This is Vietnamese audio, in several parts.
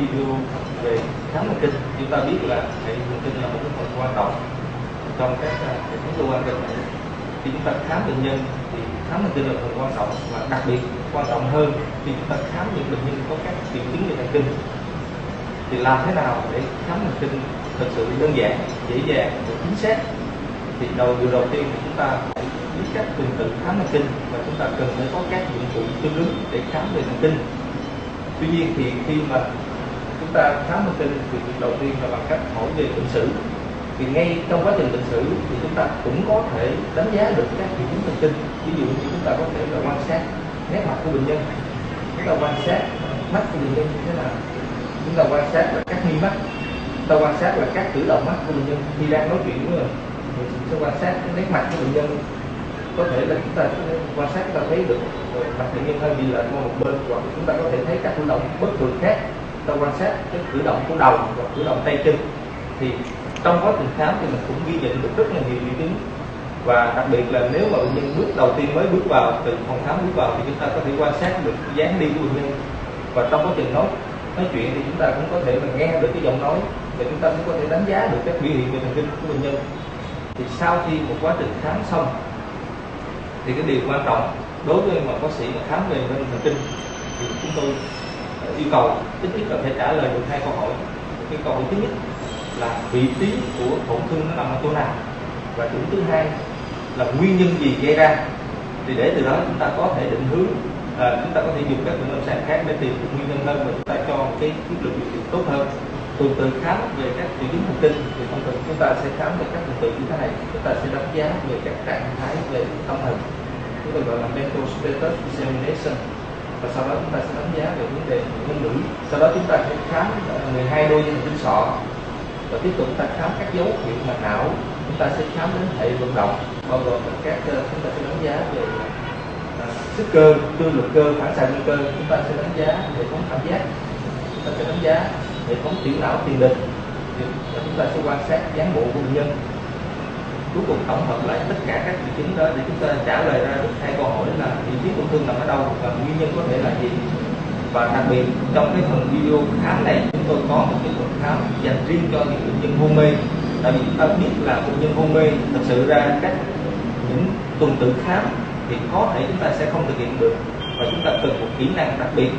video về khám thần kinh. Chúng ta biết là hệ thần kinh là một cái phần quan trọng trong các à, hệ thống cơ quan cơ thể. Khi chúng ta khám bệnh nhân thì khám thần kinh là phần quan trọng và đặc biệt quan trọng hơn, khi chúng ta khám những bệnh nhân có các triệu chứng về thần kinh thì làm thế nào để khám thần kinh thật sự đơn giản, dễ dàng và chính xác thì đầu, điều đầu tiên thì chúng ta phải biết cách tuần tự khám thần kinh và chúng ta cần phải có các dụng cụ tương ứng để khám về thần kinh tuy nhiên thì khi mà chúng ta khám thần tinh thì việc đầu tiên là bằng cách hỏi về bệnh sử. Thì ngay trong quá trình bệnh sử thì chúng ta cũng có thể đánh giá được các triệu chứng thần kinh. Ví dụ như chúng ta có thể là quan sát nét mặt của bệnh nhân. Chúng ta quan sát mắt của bệnh nhân như thế nào. Chúng ta quan sát là các mi mắt. Chúng ta quan sát là các cử động mắt của bệnh nhân. Khi đang nói chuyện với người, thì chúng ta quan sát cái nét mặt của bệnh nhân. Có thể là chúng ta quan sát, chúng ta thấy được ờ, mặt bệnh nhân hơi bị lệch qua một bên, hoặc chúng ta có thể thấy các cử động bất thường khác ta quan sát cái cử động của đầu và cử động tay chân, thì trong quá trình khám thì mình cũng ghi nhận được rất là nhiều triệu chứng. Và đặc biệt là nếu mà bệnh nhân bước đầu tiên mới bước vào, từ phòng khám bước vào thì chúng ta có thể quan sát được dáng đi của bệnh nhân. Và trong quá trình nói nói chuyện thì chúng ta cũng có thể là nghe được cái giọng nói và chúng ta cũng có thể đánh giá được các biểu hiện về thần kinh của bệnh nhân. Thì sau khi một quá trình khám xong, thì cái điều quan trọng đối với mà bác sĩ mà khám về bệnh thần kinh thì chúng tôi yêu cầu ít nhất là phải trả lời được hai câu hỏi. Cái câu hỏi thứ nhất là vị trí của tổn thương nó nằm ở chỗ nào? Và điểm thứ hai là nguyên nhân gì gây ra? Thì để từ đó chúng ta có thể định hướng à, chúng ta có thể dùng các bệnh lâm sàng khác để tìm được nguyên nhân hơn và chúng ta cho cái chiến lược điều trị tốt hơn. Tuần tự khám về các triệu chứng thần kinh thì thông thường chúng ta sẽ khám về các tuần tự như thế này. Chúng ta sẽ đánh giá về các trạng thái về tâm thần. Chúng ta gọi là mental status examination và sau đó chúng ta sẽ đánh giá về vấn đề ngôn ngữ. Sau đó chúng ta sẽ khám ờ, 12 đôi dây thần kinh sọ và tiếp tục chúng ta khám các dấu hiệu mạch não. Chúng ta sẽ khám đến hệ vận động bao gồm các ờ, chúng ta sẽ đánh giá về ờ, sức cơ, trương lực cơ, phản xạ nguyên cơ. Chúng ta sẽ đánh giá hệ thống cảm giác. Chúng ta sẽ đánh giá hệ thống tiểu não tiền đình và chúng ta sẽ quan sát dáng bộ của bệnh nhân cuối cùng tổng hợp lại tất cả các triệu chứng đó để chúng ta trả lời ra được hai câu hỏi là vị trí tổn thương nằm ở đâu và nguyên nhân có thể là gì. Và đặc biệt, trong cái phần video khám này, chúng tôi có một cái phần khám dành riêng cho những bệnh nhân hôn mê. Tại vì chúng ta biết là bệnh nhân hôn mê, thật sự ra các những tuần tự khám thì có thể chúng ta sẽ không thực hiện được. Và chúng ta cần một kỹ năng đặc biệt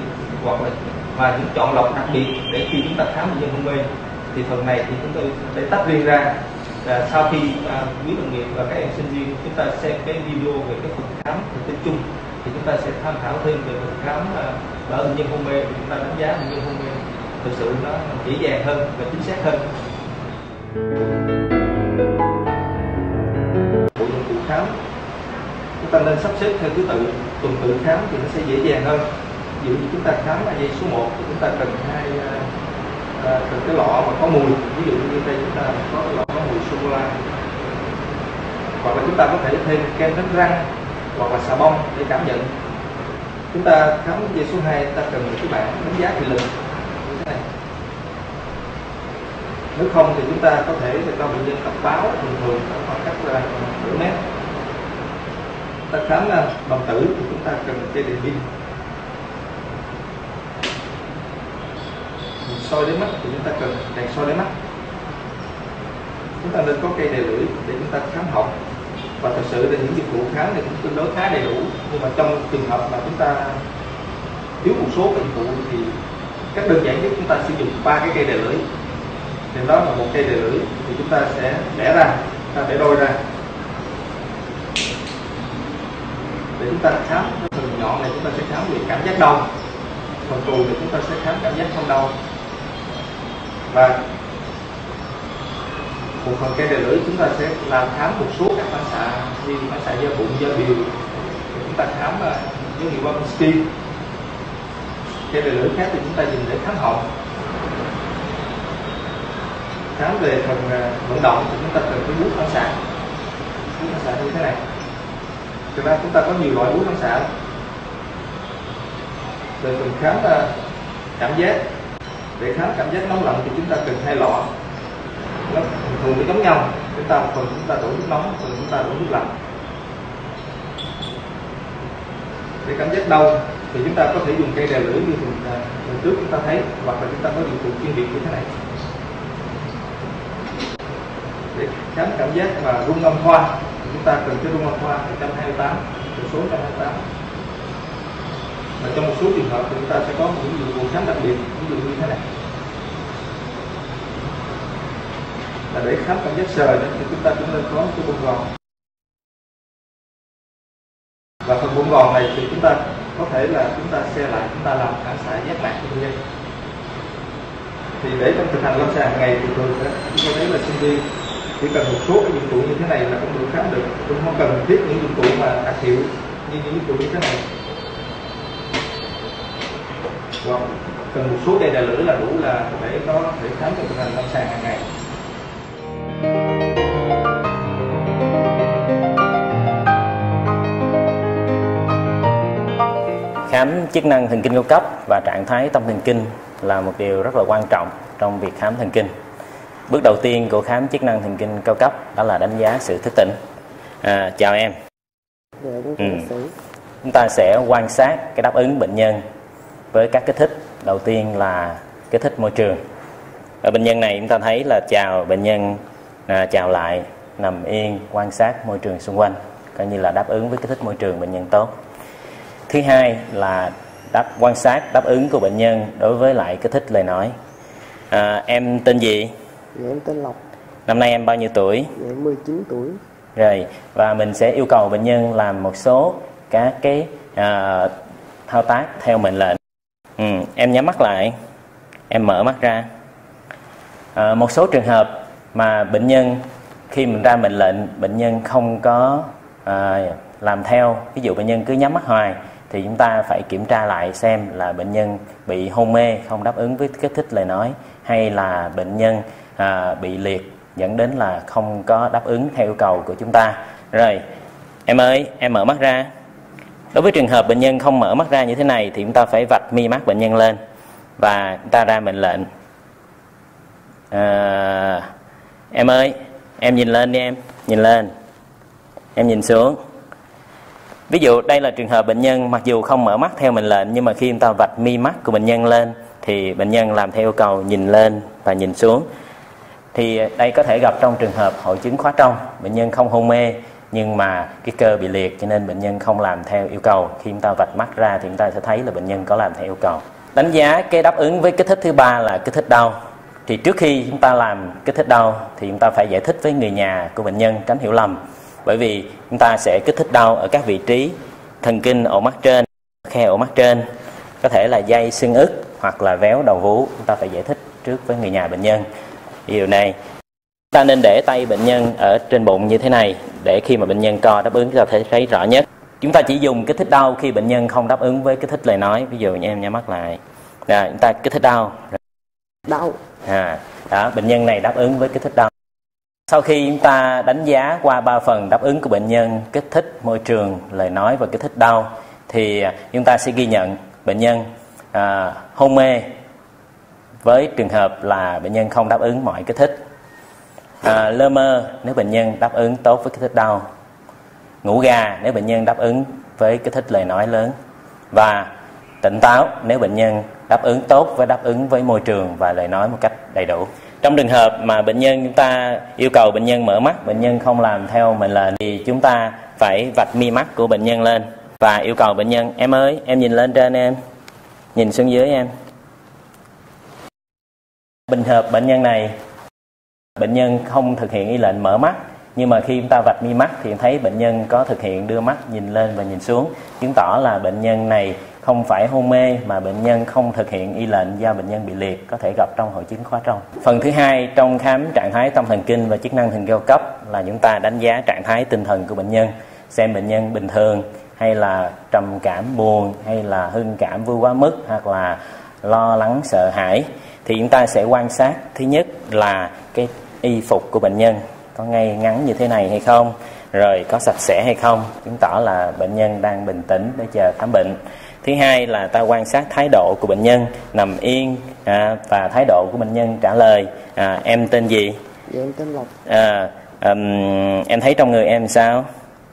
hoặc là, và những chọn lọc đặc biệt để khi chúng ta khám bệnh nhân hôn mê. Thì phần này thì chúng tôi để tách riêng ra và sau khi à, quý đồng nghiệp và các em sinh viên chúng ta xem cái video về cái phần khám thực tế chung thì chúng ta sẽ tham khảo thêm về phần khám à, ở bệnh nhân hôn mê. Thì chúng ta đánh giá bệnh nhân hôn mê thực sự nó dễ dàng hơn và chính xác hơn. Bộ dụng cụ khám chúng ta nên sắp xếp theo thứ tự. Tuần tự khám thì nó sẽ dễ dàng hơn. Ví dụ như chúng ta khám ở dây số 1 thì chúng ta cần hai à, à, cái lọ mà có mùi ví dụ như đây chúng ta có cái lọ có mùi sô cô la. Hoặc là chúng ta có thể thêm kem đánh răng hoặc là xà bông để cảm nhận. Chúng ta khám dây số 2 ta cần một cái bảng đánh giá thị lực. Như thế này nếu không thì chúng ta có thể cho bệnh nhân tập báo bình thường ở khoảng cách là nửa mét. Ta khám à, bằng tử thì chúng ta cần cây điện pin. Soi đáy mắt thì chúng ta cần đèn soi đáy mắt. Chúng ta nên có cây đè lưỡi để chúng ta khám họng và thật sự là những dịch vụ khám này cũng tương đối khá đầy đủ. Nhưng mà trong trường hợp mà chúng ta thiếu một số dịch vụ thì cách đơn giản nhất chúng ta sử dụng ba cái cây đè lưỡi. Thì đó là một cây đè lưỡi thì chúng ta sẽ bẻ ra ta bẻ đôi ra. Để chúng ta khám phần nhọn này, chúng ta sẽ khám về cảm giác đau. Phần cùi thì chúng ta sẽ khám cảm giác không đau và một phần cây đề lưỡi chúng ta sẽ làm khám một số các phản xạ như phản xạ do bụng do điều. Chúng ta khám dấu hiệu Babinski cây đề lưỡi khác thì chúng ta dùng để khám họng khám về phần à, vận động thì chúng ta cần cái bút phản xạ. Bút phản xạ như thế này. Thực ra chúng ta có nhiều loại bút phản xạ. Về phần khám à, cảm giác để khám cảm giác nóng lạnh thì chúng ta cần hai lọ. Nó thường nó giống nhau. Chúng ta một phần chúng ta đổ nước nóng phần chúng ta đổ nước lạnh. Để cảm giác đau thì chúng ta có thể dùng cây đè lưỡi như thường à, trước chúng ta thấy hoặc là chúng ta có dụng cụ chuyên biệt như thế này. Để khám cảm giác và rung âm hoa chúng ta cần cái rung âm hoa 128 từ số 128 và trong một số trường hợp thì chúng ta sẽ có những dụng cụ khám đặc biệt. Ví dụ như thế này. Là để khám cảm giác sờ thì chúng ta cũng nên có cái bông gòn. Và phần bông gòn này thì chúng ta có thể là chúng ta xe lại, chúng ta làm phản xạ giác mạc cho nhân thì để trong thực hành lâm sàng ngày thì thường sẽ, chúng ta thấy là sinh viên chỉ cần một số cái dụng cụ như thế này là cũng được khám được. Cũng không cần thiết những dụng cụ mà đặc hiệu như những dụng cụ như thế này hoặc cần một số cây đà lửa là đủ là để nó để khám cho thực hành lâm sàng hàng ngày. Khám chức năng thần kinh cao cấp và trạng thái tâm thần kinh là một điều rất là quan trọng trong việc khám thần kinh. Bước đầu tiên của khám chức năng thần kinh cao cấp đó là đánh giá sự thức tỉnh. À, chào em. Dạ, ừ. chúng ta sẽ quan sát cái đáp ứng bệnh nhân với các kích thích. Đầu tiên là kích thích môi trường. Ở bệnh nhân này chúng ta thấy là chào bệnh nhân à, chào lại nằm yên quan sát môi trường xung quanh coi như là đáp ứng với kích thích môi trường bệnh nhân tốt. Thứ hai là đáp quan sát đáp ứng của bệnh nhân đối với lại kích thích lời nói. À, em tên gì? Dạ em tên Lộc, năm nay em bao nhiêu tuổi? Dạ em 19 tuổi. rồi và mình sẽ yêu cầu bệnh nhân làm một số các cái à, thao tác theo mệnh lệnh ừ, em nhắm mắt lại. Em mở mắt ra. À, một số trường hợp mà bệnh nhân khi mình ra mệnh lệnh bệnh nhân không có à, làm theo. Ví dụ bệnh nhân cứ nhắm mắt hoài thì chúng ta phải kiểm tra lại xem là bệnh nhân bị hôn mê không đáp ứng với kích thích lời nói hay là bệnh nhân à, bị liệt dẫn đến là không có đáp ứng theo yêu cầu của chúng ta. Rồi em ơi em mở mắt ra đối với trường hợp bệnh nhân không mở mắt ra như thế này thì chúng ta phải vạch mi mắt bệnh nhân lên và chúng ta ra mệnh lệnh. À, em ơi em nhìn lên đi em nhìn lên. Em nhìn xuống. Ví dụ đây là trường hợp bệnh nhân mặc dù không mở mắt theo mệnh lệnh nhưng mà khi chúng ta vạch mi mắt của bệnh nhân lên thì bệnh nhân làm theo yêu cầu nhìn lên và nhìn xuống. Thì đây có thể gặp trong trường hợp hội chứng khóa trong bệnh nhân không hôn mê nhưng mà cái cơ bị liệt cho nên bệnh nhân không làm theo yêu cầu. Khi chúng ta vạch mắt ra thì chúng ta sẽ thấy là bệnh nhân có làm theo yêu cầu. Đánh giá cái đáp ứng với kích thích thứ ba là kích thích đau. Thì trước khi chúng ta làm kích thích đau thì chúng ta phải giải thích với người nhà của bệnh nhân tránh hiểu lầm. Bởi vì chúng ta sẽ kích thích đau ở các vị trí thần kinh ổ mắt trên, khe ổ mắt trên, có thể là dây xương ức hoặc là véo đầu vú. Chúng ta phải giải thích trước với người nhà bệnh nhân. Điều này, ta nên để tay bệnh nhân ở trên bụng như thế này để khi mà bệnh nhân co đáp ứng chúng ta thấy rõ nhất. Chúng ta chỉ dùng kích thích đau khi bệnh nhân không đáp ứng với kích thích lời nói. Ví dụ như em nhắm mắt lại. Là chúng ta kích thích đau. Đau, à, đó bệnh nhân này đáp ứng với kích thích đau. Sau khi chúng ta đánh giá qua ba phần đáp ứng của bệnh nhân kích thích môi trường lời nói và kích thích đau thì chúng ta sẽ ghi nhận bệnh nhân à, hôn mê với trường hợp là bệnh nhân không đáp ứng mọi kích thích à, lơ mơ nếu bệnh nhân đáp ứng tốt với kích thích đau. Ngủ gà nếu bệnh nhân đáp ứng với kích thích lời nói lớn. Và tỉnh táo nếu bệnh nhân đáp ứng tốt với đáp ứng với môi trường và lời nói một cách đầy đủ. Trong trường hợp mà bệnh nhân chúng ta yêu cầu bệnh nhân mở mắt bệnh nhân không làm theo mệnh lệnh thì chúng ta phải vạch mi mắt của bệnh nhân lên và yêu cầu bệnh nhân em ơi em nhìn lên trên em nhìn xuống dưới em. Bình hợp bệnh nhân này bệnh nhân không thực hiện y lệnh mở mắt, nhưng mà khi chúng ta vạch mi mắt thì thấy bệnh nhân có thực hiện đưa mắt nhìn lên và nhìn xuống, chứng tỏ là bệnh nhân này không phải hôn mê mà bệnh nhân không thực hiện y lệnh do bệnh nhân bị liệt, có thể gặp trong hội chứng khóa trong. Phần thứ hai, trong khám trạng thái tâm thần kinh và chức năng thần cao cấp là chúng ta đánh giá trạng thái tinh thần của bệnh nhân, xem bệnh nhân bình thường hay là trầm cảm buồn hay là hưng cảm vui quá mức hoặc là lo lắng sợ hãi. Thì chúng ta sẽ quan sát thứ nhất là cái y phục của bệnh nhân có ngay ngắn như thế này hay không? Rồi có sạch sẽ hay không? Chứng tỏ là bệnh nhân đang bình tĩnh để chờ khám bệnh. Thứ hai là ta quan sát thái độ của bệnh nhân nằm yên à, và thái độ của bệnh nhân trả lời à, em tên gì? Dạ em tên Lộc. À, ừm, em thấy trong người em sao?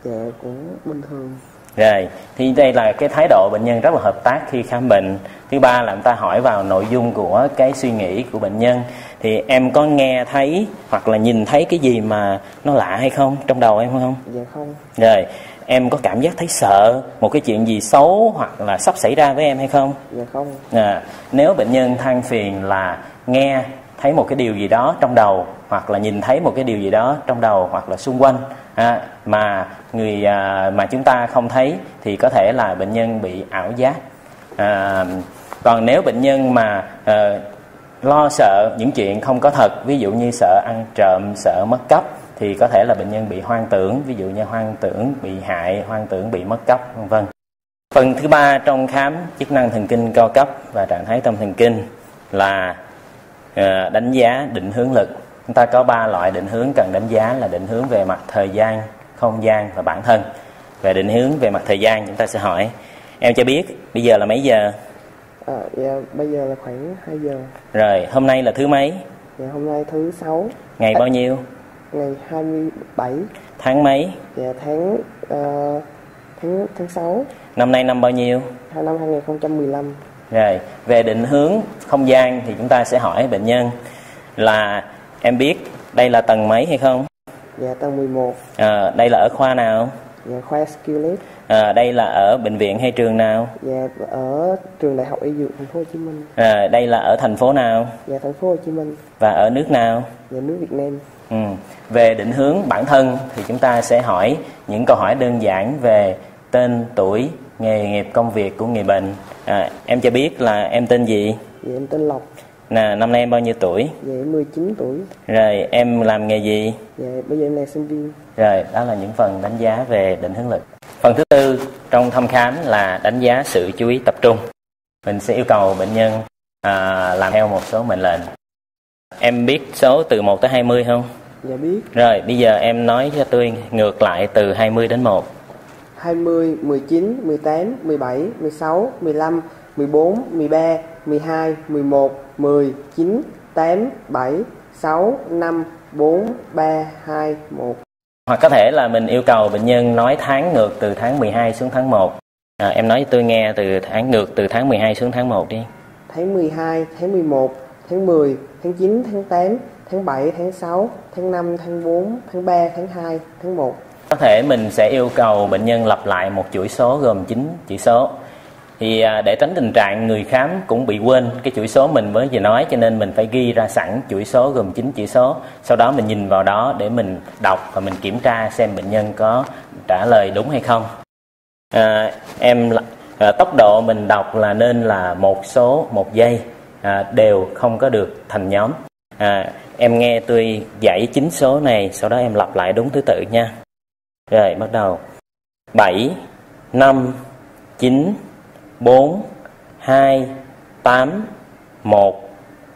Dạ cũng bình thường rồi thì đây là cái thái độ bệnh nhân rất là hợp tác khi khám bệnh. Thứ ba là người ta hỏi vào nội dung của cái suy nghĩ của bệnh nhân. Thì em có nghe thấy hoặc là nhìn thấy cái gì mà nó lạ hay không? Trong đầu em không? Dạ không. Rồi em có cảm giác thấy sợ một cái chuyện gì xấu hoặc là sắp xảy ra với em hay không? Dạ không. À, nếu bệnh nhân than phiền là nghe thấy một cái điều gì đó trong đầu hoặc là nhìn thấy một cái điều gì đó trong đầu hoặc là xung quanh à, mà người à, mà chúng ta không thấy thì có thể là bệnh nhân bị ảo giác. À, còn nếu bệnh nhân mà à, lo sợ những chuyện không có thật ví dụ như sợ ăn trộm sợ mất cắp thì có thể là bệnh nhân bị hoang tưởng ví dụ như hoang tưởng bị hại hoang tưởng bị mất cắp vân vân. Phần thứ ba trong khám chức năng thần kinh cao cấp và trạng thái tâm thần kinh là ờ, đánh giá định hướng lực chúng ta có ba loại định hướng cần đánh giá là định hướng về mặt thời gian không gian và bản thân. Về định hướng về mặt thời gian chúng ta sẽ hỏi em cho biết bây giờ là mấy giờ? À, Dạ bây giờ là khoảng 2 giờ. Rồi hôm nay là thứ mấy? Dạ hôm nay thứ sáu. Ngày bao nhiêu? Ngày 27 tháng mấy? Dạ tháng ờ, tháng tháng 6 năm nay năm bao nhiêu? Năm 2015 Rồi, về định hướng không gian thì chúng ta sẽ hỏi bệnh nhân là em biết đây là tầng mấy hay không? Dạ tầng 11 À, đây là ở khoa nào? Dạ khoa Skillet À, đây là ở bệnh viện hay trường nào? Dạ ở trường Đại học Y Dược Thành phố Hồ Chí Minh À, đây là ở thành phố nào? Dạ Thành phố Hồ Chí Minh Và ở nước nào? Dạ nước Việt Nam Ừ. Về định hướng bản thân thì chúng ta sẽ hỏi những câu hỏi đơn giản về tên, tuổi, nghề nghiệp, công việc của người bệnh. À, em cho biết là em tên gì? Dạ em tên Lộc Nè, năm nay em bao nhiêu tuổi? Dạ em 19 tuổi Rồi em làm nghề gì? Dạ bây giờ em là sinh viên Rồi, đó là những phần đánh giá về định hướng lực. Phần thứ tư trong thăm khám là đánh giá sự chú ý tập trung. Mình sẽ yêu cầu bệnh nhân à, làm theo một số mệnh lệnh. Em biết số từ 1 tới 20 không? Dạ biết Rồi, bây giờ em nói cho tôi ngược lại từ 20 đến 1. 20, 19, 18, 17, 16, 15, 14, 13, 12, 11, 10, 9, 8, 7, 6, 5, 4, 3, 2, 1 Hoặc có thể là mình yêu cầu bệnh nhân nói tháng ngược từ tháng 12 xuống tháng 1. À, em nói cho tôi nghe từ tháng ngược từ tháng 12 xuống tháng 1 đi. Tháng 12, tháng 11, tháng 10, tháng 9, tháng 8, tháng 7, tháng 6, tháng 5, tháng 4, tháng 3, tháng 2, tháng 1 Có thể mình sẽ yêu cầu bệnh nhân lặp lại một chuỗi số gồm 9 chữ số. Thì à, để tránh tình trạng người khám cũng bị quên cái chuỗi số mình mới vừa nói cho nên mình phải ghi ra sẵn chuỗi số gồm 9 chữ số. Sau đó mình nhìn vào đó để mình đọc và mình kiểm tra xem bệnh nhân có trả lời đúng hay không. À, em à, tốc độ mình đọc là nên là một số một giây à, đều không có được thành nhóm. À, em nghe tôi dạy chín số này sau đó em lặp lại đúng thứ tự nha. Rồi bắt đầu 7 5 9 4 2 8 1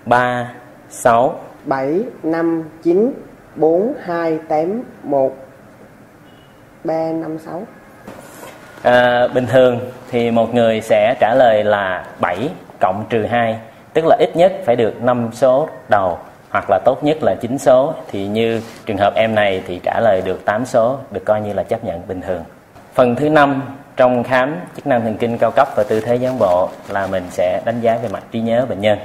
3 6 7, 5, 9, 4, 2, 8, 1 3, 5, 6 à, Bình thường thì một người sẽ trả lời là 7 cộng trừ 2 Tức là ít nhất phải được 5 số đầu Hoặc là tốt nhất là 9 số. Thì như trường hợp em này thì trả lời được 8 số Được coi như là chấp nhận bình thường. Phần thứ năm trong khám chức năng thần kinh cao cấp và tư thế gián bộ là mình sẽ đánh giá về mặt trí nhớ bệnh nhân.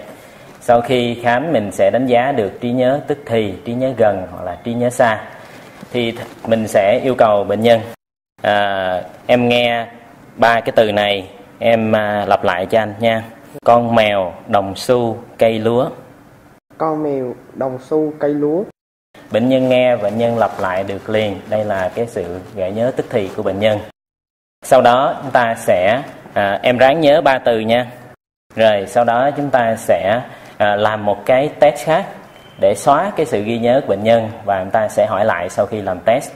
Sau khi khám mình sẽ đánh giá được trí nhớ tức thì, trí nhớ gần hoặc là trí nhớ xa. Thì th- mình sẽ yêu cầu bệnh nhân à, em nghe ba cái từ này em à, lặp lại cho anh nha. Con mèo, đồng xu, cây lúa. Con mèo, đồng xu, cây lúa Bệnh nhân nghe, bệnh nhân lặp lại được liền. Đây là cái sự gợi nhớ tức thì của bệnh nhân. Sau đó chúng ta sẽ à, em ráng nhớ ba từ nha. Rồi sau đó chúng ta sẽ à, làm một cái test khác để xóa cái sự ghi nhớ của bệnh nhân và chúng ta sẽ hỏi lại sau khi làm test.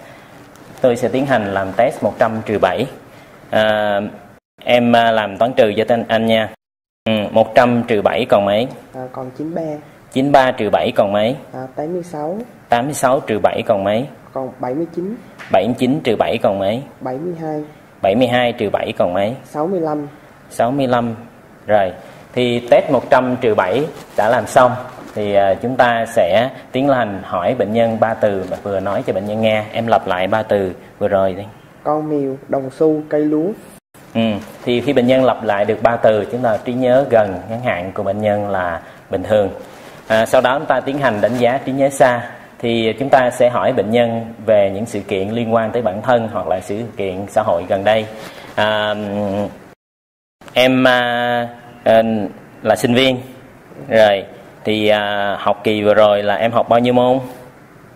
Tôi sẽ tiến hành làm test 100 trừ 7. À, em à, làm toán trừ cho tên anh nha. Ừ, 100 trừ 7 còn mấy? à, Còn 93, 93 trừ 7 còn mấy? à, 86, 86 trừ 7 còn mấy? còn 79, 79 trừ 7 còn mấy? 72, 72 trừ 7 còn mấy? 65 65 Rồi Thì test 100 trừ 7 đã làm xong. Thì à, chúng ta sẽ tiến hành hỏi bệnh nhân ba từ mà vừa nói cho bệnh nhân nghe. Em lặp lại ba từ vừa rồi đi. Con mèo đồng xu cây lúa. Ừ. thì khi bệnh nhân lặp lại được ba từ chúng ta trí nhớ gần ngắn hạn của bệnh nhân là bình thường. À, sau đó chúng ta tiến hành đánh giá trí nhớ xa thì chúng ta sẽ hỏi bệnh nhân về những sự kiện liên quan tới bản thân hoặc là sự kiện xã hội gần đây. À, em à, à, là sinh viên. Rồi thì à, học kỳ vừa rồi là em học bao nhiêu môn?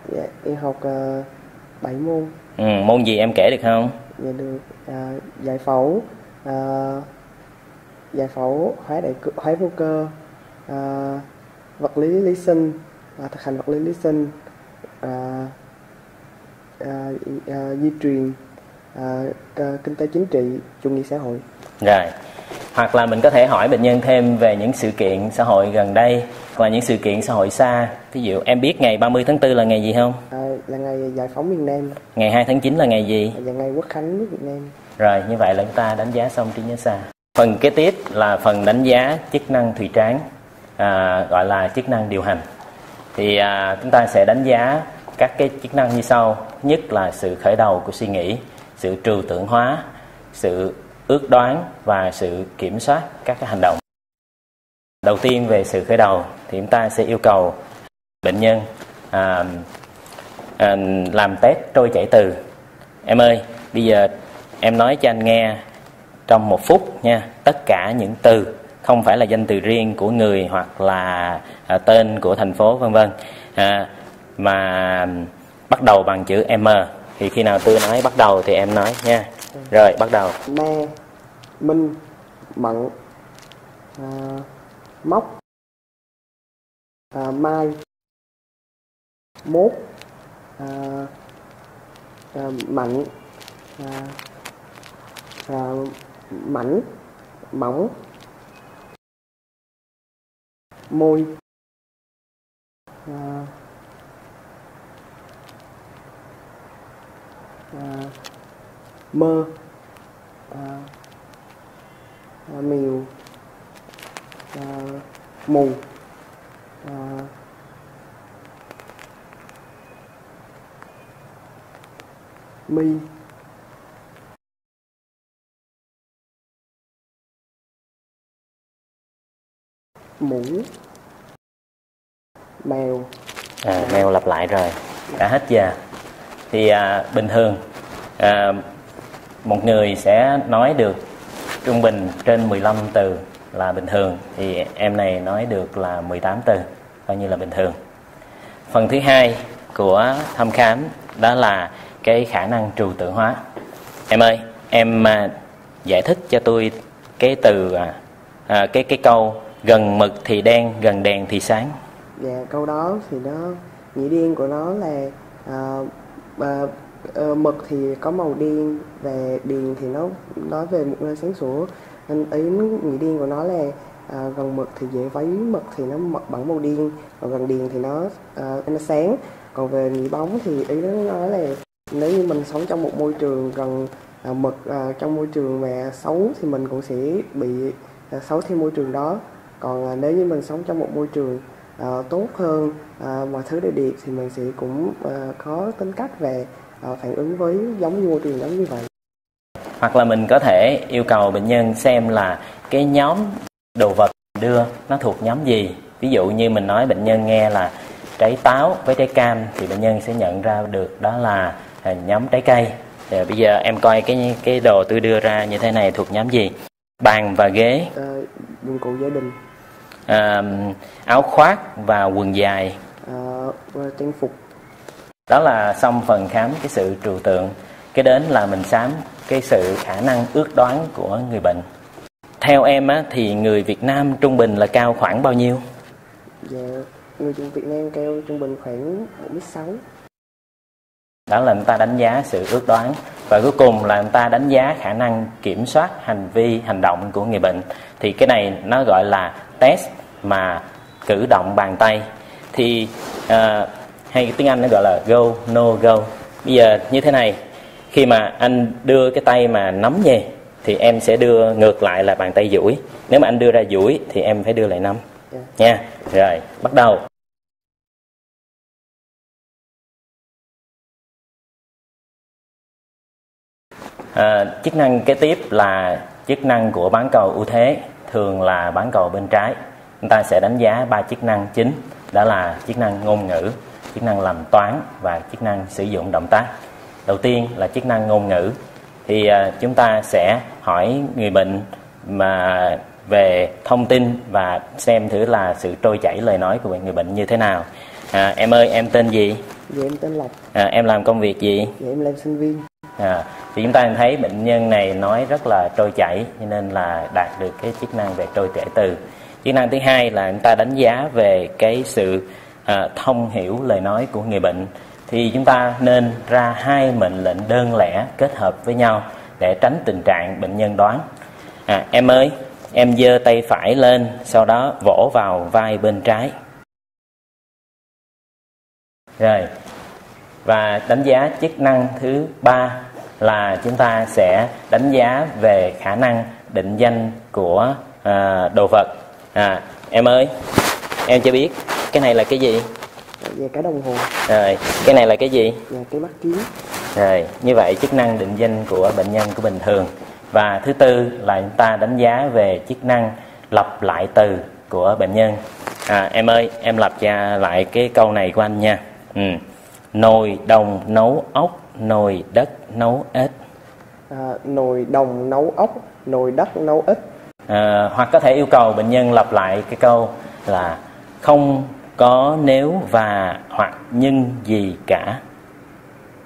Dạ, em học uh, 7 môn. Ừ, môn gì em kể được không? Dạ được à, giải phẫu à, giải phẫu hóa đại hóa vô cơ à, vật lý lý sinh à, thực hành vật lý lý sinh à, à, à, di truyền à, c- kinh tế chính trị chủ nghĩa xã hội Rồi. Hoặc là mình có thể hỏi bệnh nhân thêm về những sự kiện xã hội gần đây hoặc là những sự kiện xã hội xa. Ví dụ em biết ngày 30 tháng 4 là ngày gì không? à, là ngày giải phóng miền Nam Ngày 2 tháng 9 là ngày gì? và ngày quốc khánh nước Việt Nam Rồi, như vậy là chúng ta đánh giá xong trí nhớ xa. Phần kế tiếp là phần đánh giá chức năng thùy trán, à, gọi là chức năng điều hành. Thì à, chúng ta sẽ đánh giá các cái chức năng như sau. Nhất là sự khởi đầu của suy nghĩ, sự trừu tượng hóa, sự ước đoán và sự kiểm soát các cái hành động. Đầu tiên về sự khởi đầu thì chúng ta sẽ yêu cầu bệnh nhân à, à, làm test trôi chảy từ. Em ơi, bây giờ em nói cho anh nghe trong một phút nha tất cả những từ không phải là danh từ riêng của người hoặc là à, tên của thành phố vân vân à, mà bắt đầu bằng chữ M. Thì khi nào tôi nói bắt đầu thì em nói nha. Rồi bắt đầu. Me minh mận à, móc à, mai mốt à, à, mạnh à, à, mảnh mỏng môi à, à, mơ à, à, mèo à, mù à, mi. Mũ. Mèo. À, mèo lặp lại rồi. Đã hết giờ thì à, bình thường à, một người sẽ nói được trung bình trên 15 từ là bình thường. Thì em này nói được là 18 từ coi như là bình thường. Phần thứ hai của thăm khám đó là cái khả năng trừu tượng hóa. Em ơi em à, giải thích cho tôi cái từ à, à, cái cái câu gần mực thì đen gần đèn thì sáng Dạ câu đó thì nó nghĩa đen của nó là à, và uh, mực thì có màu đen và điền thì nó nói về một nơi sáng sủa. Nên ý nghĩa đen của nó là à, gần mực thì dễ váy mực thì nó mật bằng màu đen còn gần điền thì nó à, nó sáng. Còn về nghĩa bóng thì ý nó nói là nếu như mình sống trong một môi trường gần à, mực à, trong môi trường mà xấu thì mình cũng sẽ bị à, xấu theo môi trường đó. Còn à, nếu như mình sống trong một môi trường à, tốt hơn à, mọi thứ đều đẹp thì mình sẽ cũng à, có tính cách về à, phản ứng với giống như môi trường giống như vậy. Hoặc là mình có thể yêu cầu bệnh nhân xem là cái nhóm đồ vật đưa nó thuộc nhóm gì. Ví dụ như mình nói bệnh nhân nghe là trái táo với trái cam thì bệnh nhân sẽ nhận ra được đó là nhóm trái cây. Thì bây giờ em coi cái cái đồ tôi đưa ra như thế này thuộc nhóm gì? Bàn và ghế. À, dụng cụ gia đình áo khoác và quần dài. Và trang phục. Đó là xong phần khám cái sự trừu tượng. Cái đến là mình khám cái sự khả năng ước đoán của người bệnh. Theo em á thì người Việt Nam trung bình là cao khoảng bao nhiêu? Và người dùng Việt Nam cao trung bình khoảng 1m6 đó là người ta đánh giá sự ước đoán. Và cuối cùng là người ta đánh giá khả năng kiểm soát hành vi hành động của người bệnh. Thì cái này nó gọi là test mà cử động bàn tay thì uh, hay tiếng Anh nó gọi là go no go. Bây giờ như thế này khi mà anh đưa cái tay mà nắm về thì em sẽ đưa ngược lại là bàn tay duỗi. Nếu mà anh đưa ra duỗi thì em phải đưa lại nắm. Yeah. nha rồi bắt đầu. À, chức năng kế tiếp là chức năng của bán cầu ưu thế thường là bán cầu bên trái. Chúng ta sẽ đánh giá ba chức năng chính, đó là chức năng ngôn ngữ, chức năng làm toán và chức năng sử dụng động tác. Đầu tiên là chức năng ngôn ngữ. Thì à, chúng ta sẽ hỏi người bệnh mà về thông tin và xem thử là sự trôi chảy lời nói của người bệnh như thế nào. À, em ơi, em tên gì? Dạ em tên Lộc, À, em làm công việc gì? dạ em làm sinh viên. À, thì chúng ta thấy bệnh nhân này nói rất là trôi chảy cho nên là đạt được cái chức năng về trôi chảy từ. Chức năng thứ hai là chúng ta đánh giá về cái sự à, thông hiểu lời nói của người bệnh thì chúng ta nên ra hai mệnh lệnh đơn lẻ kết hợp với nhau để tránh tình trạng bệnh nhân đoán. À, em ơi, em giơ tay phải lên, sau đó vỗ vào vai bên trái. Rồi, và đánh giá chức năng thứ ba là chúng ta sẽ đánh giá về khả năng định danh của à, đồ vật. À, em ơi em cho biết. Cái này là cái gì? Dạ cái đồng hồ, rồi cái này là cái gì? Dạ cái mắt kiến, rồi như vậy chức năng định danh của bệnh nhân của bình thường. Và thứ tư là chúng ta đánh giá về chức năng lặp lại từ của bệnh nhân. À, em ơi em lặp ra lại cái câu này của anh nha. Ừ. nồi đồng nấu ốc nồi đất nấu ếch. À, nồi đồng nấu ốc, nồi đất nấu ếch, à, hoặc có thể yêu cầu bệnh nhân lặp lại cái câu là không có nếu và hoặc nhưng gì cả.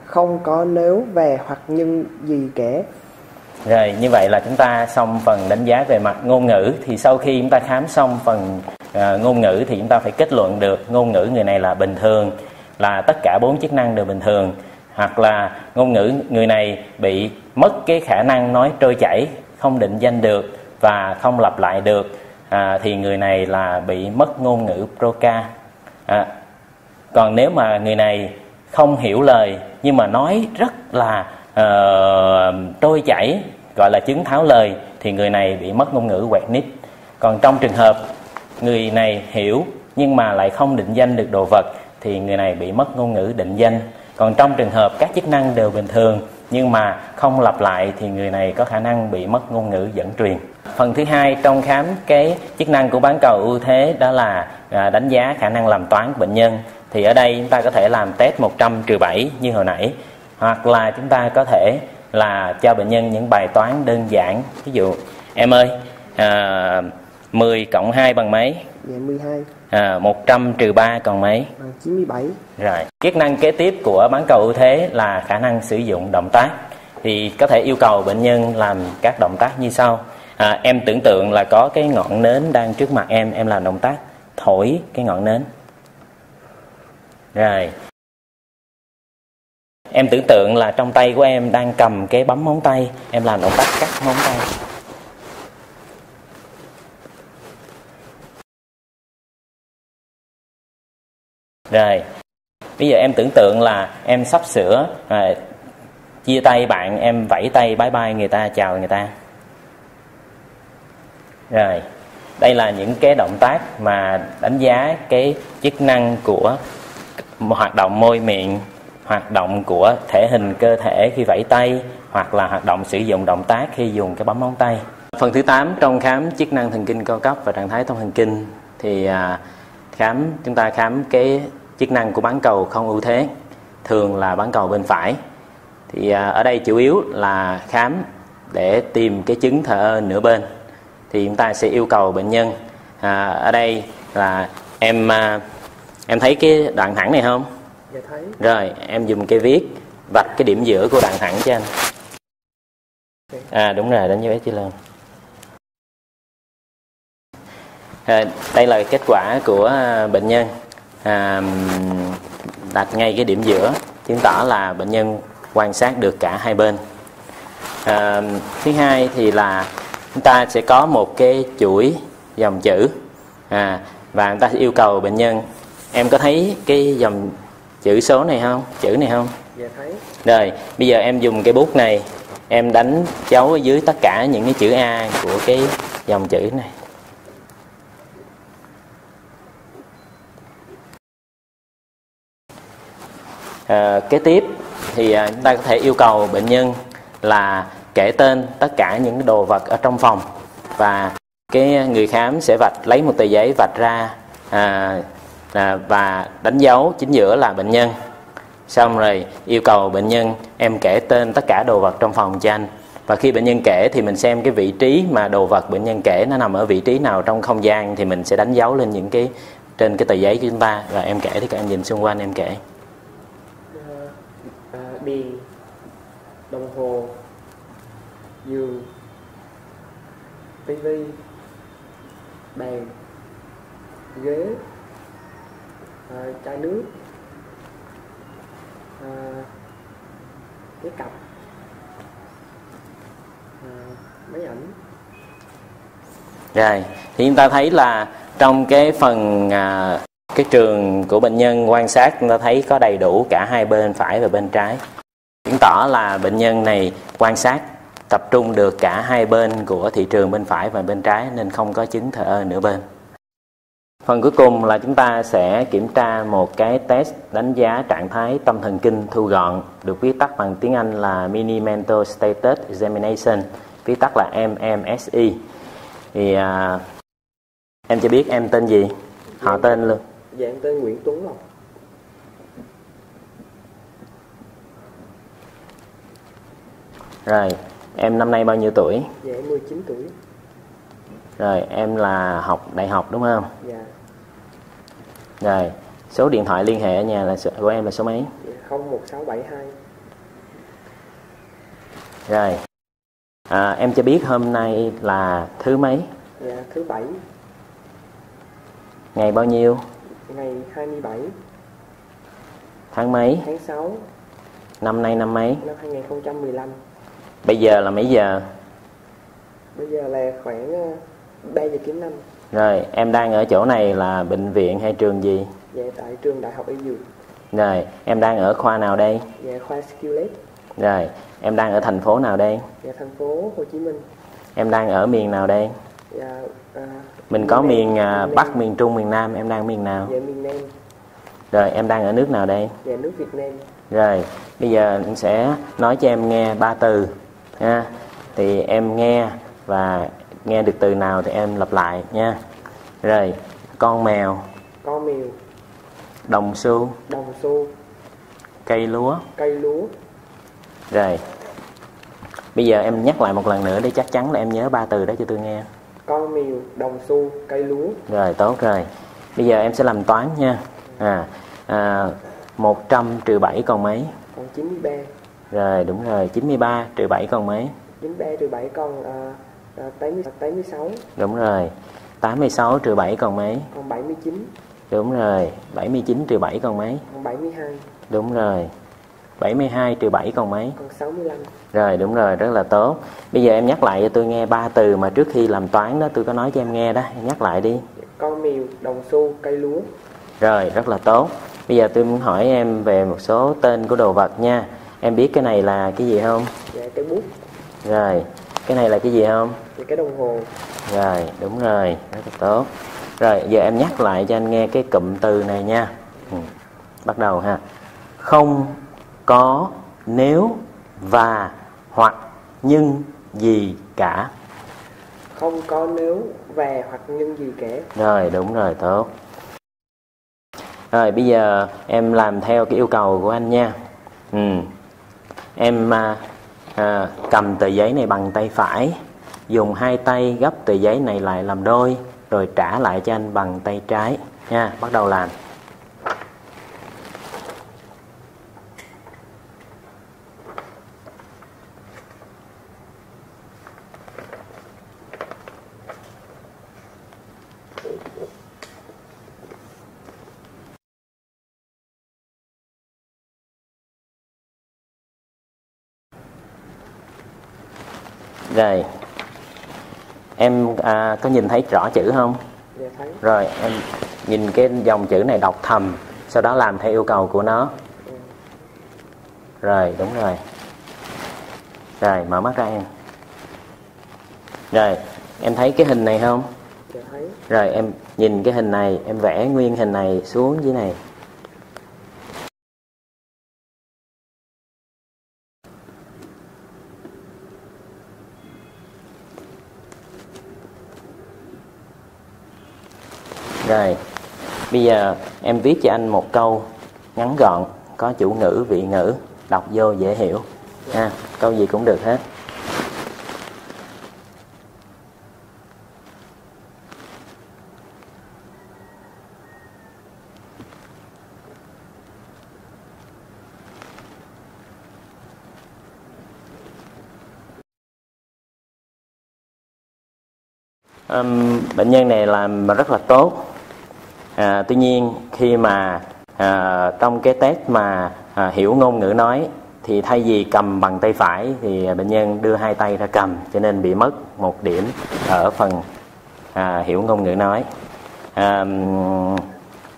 Không có nếu về hoặc nhưng gì kể. Rồi như vậy là chúng ta xong phần đánh giá về mặt ngôn ngữ. Thì sau khi chúng ta khám xong phần à, ngôn ngữ thì chúng ta phải kết luận được ngôn ngữ người này là bình thường là tất cả bốn chức năng đều bình thường hoặc là ngôn ngữ người này bị mất cái khả năng nói trôi chảy không định danh được và không lặp lại được à, thì người này là bị mất ngôn ngữ proca. À, còn nếu mà người này không hiểu lời nhưng mà nói rất là uh, trôi chảy gọi là chứng tháo lời thì người này bị mất ngôn ngữ quẹt nít. Còn trong trường hợp người này hiểu nhưng mà lại không định danh được đồ vật thì người này bị mất ngôn ngữ định danh. Còn trong trường hợp các chức năng đều bình thường nhưng mà không lặp lại thì người này có khả năng bị mất ngôn ngữ dẫn truyền. Phần thứ hai trong khám cái chức năng của bán cầu ưu thế đó là à, đánh giá khả năng làm toán của bệnh nhân. Thì ở đây chúng ta có thể làm test 100 trừ 7 như hồi nãy. Hoặc là chúng ta có thể là cho bệnh nhân những bài toán đơn giản. Ví dụ em ơi à, 10 cộng 2 bằng mấy? Dạ 12, à, 100 trừ 3 còn mấy? Bằng 97, rồi chức năng kế tiếp của bán cầu ưu thế là khả năng sử dụng động tác. Thì có thể yêu cầu bệnh nhân làm các động tác như sau. À, em tưởng tượng là có cái ngọn nến đang trước mặt em em làm động tác thổi cái ngọn nến. Rồi. Em tưởng tượng là trong tay của em đang cầm cái bấm móng tay em làm động tác cắt móng tay rồi. Bây giờ em tưởng tượng là em sắp sửa à, chia tay bạn em vẫy tay bye bye người ta chào người ta. Rồi. Đây là những cái động tác mà đánh giá cái chức năng của hoạt động môi miệng hoạt động của thể hình cơ thể khi vẫy tay hoặc là hoạt động sử dụng động tác khi dùng cái bấm móng tay. Phần thứ 8 trong khám chức năng thần kinh cao cấp và trạng thái thông thần kinh thì à, khám chúng ta khám cái chức năng của bán cầu không ưu thế thường là bán cầu bên phải. Thì à, ở đây chủ yếu là khám để tìm cái chứng thở ơ nửa bên. Thì chúng ta sẽ yêu cầu bệnh nhân à, ở đây là em à, em thấy cái đoạn thẳng này không? Dạ thấy, rồi em dùng cây viết vạch cái điểm giữa của đoạn thẳng cho anh. À đúng rồi đánh dấu S chữ lên à, đây là kết quả của à, bệnh nhân. À, đặt ngay cái điểm giữa chứng tỏ là bệnh nhân quan sát được cả hai bên. À, thứ hai thì là chúng ta sẽ có một cái chuỗi dòng chữ. À, và chúng ta sẽ yêu cầu bệnh nhân em có thấy cái dòng chữ số này không? Chữ này không? Dạ thấy, rồi bây giờ em dùng cái bút này em đánh dấu ở dưới tất cả những cái chữ A của cái dòng chữ này à, kế tiếp thì à, chúng ta có thể yêu cầu bệnh nhân là kể tên tất cả những đồ vật ở trong phòng và cái người khám sẽ vạch lấy một tờ giấy vạch ra à, à, và đánh dấu chính giữa là bệnh nhân. Xong rồi yêu cầu bệnh nhân em kể tên tất cả đồ vật trong phòng cho anh. Và khi bệnh nhân kể thì mình xem cái vị trí mà đồ vật bệnh nhân kể nó nằm ở vị trí nào trong không gian thì mình sẽ đánh dấu lên những cái trên cái tờ giấy của chúng ta và em kể thì các em nhìn xung quanh em kể à, đồng hồ giường tivi bàn ghế à, chai nước à, cái cặp à, máy ảnh Rồi, thì chúng ta thấy là trong cái phần à, cái trường của bệnh nhân quan sát chúng ta thấy có đầy đủ cả hai bên phải và bên trái. Chứng tỏ là bệnh nhân này quan sát tập trung được cả hai bên của thị trường bên phải và bên trái nên không có chứng thờ ơ nửa bên. Phần cuối cùng là chúng ta sẽ kiểm tra một cái test đánh giá trạng thái tâm thần kinh thu gọn được viết tắt bằng tiếng Anh là Mini Mental Status Examination, viết tắt là MMSE. Thì à, em cho biết em tên gì? Họ tên luôn. dạ em tên Nguyễn Tuấn Lộc Rồi, em năm nay bao nhiêu tuổi? dạ em 19 tuổi Rồi, em là học đại học đúng không? dạ, Rồi, số điện thoại liên hệ ở nhà là của em là số mấy? dạ 01672 Rồi, à, em cho biết hôm nay là thứ mấy? dạ thứ bảy Ngày bao nhiêu? ngày 27 Tháng mấy? tháng 6 Năm nay năm mấy? năm 2015 Bây giờ là mấy giờ? bây giờ là khoảng ờ, 3 giờ kiếm năm Rồi, em đang ở chỗ này là bệnh viện hay trường gì? dạ tại trường đại học y dược Rồi, em đang ở khoa nào đây? dạ khoa skillet Rồi, em đang ở thành phố nào đây? dạ thành phố Hồ Chí Minh Em đang ở miền nào đây? dạ à, Mình có Nam, miền à, Nam, Bắc, miền Trung, miền Nam, em đang miền nào? dạ miền Nam Rồi, em đang ở nước nào đây? dạ nước Việt Nam Rồi, bây giờ anh sẽ nói cho em nghe ba từ nha. Thì em nghe và nghe được từ nào thì em lặp lại nha. Rồi, con mèo, con mèo đồng xu, đồng xu cây lúa. cây lúa Rồi. Bây giờ em nhắc lại một lần nữa để chắc chắn là em nhớ ba từ đó cho tôi nghe. con mèo đồng xu cây lúa Rồi, tốt rồi. Bây giờ em sẽ làm toán nha. À, à 100 trừ 7 còn mấy? còn 93 Rồi, đúng rồi, 93 trừ 7 còn mấy? 93 trừ 7 còn à, 80, 86 Đúng rồi. 86 trừ 7 còn mấy? còn 79 Đúng rồi, 79 trừ 7 còn mấy? còn 72 Đúng rồi. 72 trừ 7 còn mấy? còn 65 Rồi, đúng rồi, rất là tốt. Bây giờ em nhắc lại cho tôi nghe ba từ mà trước khi làm toán đó tôi có nói cho em nghe đó, em nhắc lại đi. con mèo đồng xu cây lúa Rồi, rất là tốt. Bây giờ tôi muốn hỏi em về một số tên của đồ vật nha. Em biết cái này là cái gì không? dạ cái bút Rồi, cái này là cái gì không? dạ cái đồng hồ Rồi, đúng rồi, rất là tốt. Rồi, giờ em nhắc lại cho anh nghe cái cụm từ này nha. Ừ. Bắt đầu ha. Không có nếu và hoặc nhưng gì cả. không có nếu và hoặc nhân gì cả Rồi, đúng rồi, tốt. Rồi, bây giờ em làm theo cái yêu cầu của anh nha. Ừ. Em à, à, cầm tờ giấy này bằng tay phải, dùng hai tay gấp tờ giấy này lại làm đôi, rồi trả lại cho anh bằng tay trái. Nha, bắt đầu làm. Rồi, em à, có nhìn thấy rõ chữ không? dạ thấy Rồi, em nhìn cái dòng chữ này đọc thầm, sau đó làm theo yêu cầu của nó. Rồi, đúng rồi. Rồi, mở mắt ra em. Rồi, em thấy cái hình này không? dạ thấy Rồi, em nhìn cái hình này, em vẽ nguyên hình này xuống dưới này. Rồi bây giờ em viết cho anh một câu ngắn gọn có chủ ngữ vị ngữ đọc vô dễ hiểu. Ha câu gì cũng được hết. Um, bệnh nhân này làm rất là tốt à, tuy nhiên khi mà à, trong cái test mà à, hiểu ngôn ngữ nói thì thay vì cầm bằng tay phải thì bệnh nhân đưa hai tay ra cầm cho nên bị mất một điểm ở phần à, hiểu ngôn ngữ nói. À,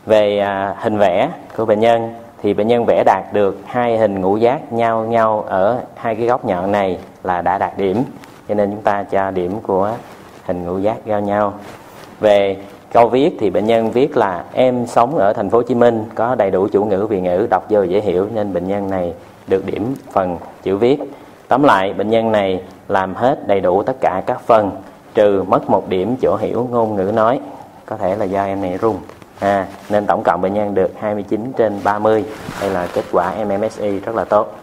về à, hình vẽ của bệnh nhân thì bệnh nhân vẽ đạt được hai hình ngũ giác nhau nhau ở hai cái góc nhọn này là đã đạt điểm cho nên chúng ta cho điểm của hình ngũ giác giao nhau. Về câu viết thì bệnh nhân viết là em sống ở thành phố Hồ Chí Minh có đầy đủ chủ ngữ vị ngữ đọc vô dễ hiểu nên bệnh nhân này được điểm phần chữ viết. Tóm lại bệnh nhân này làm hết đầy đủ tất cả các phần trừ mất một điểm chỗ hiểu ngôn ngữ nói. Có thể là do em này rung à, nên tổng cộng bệnh nhân được 29 trên 30 đây là kết quả MMSI rất là tốt.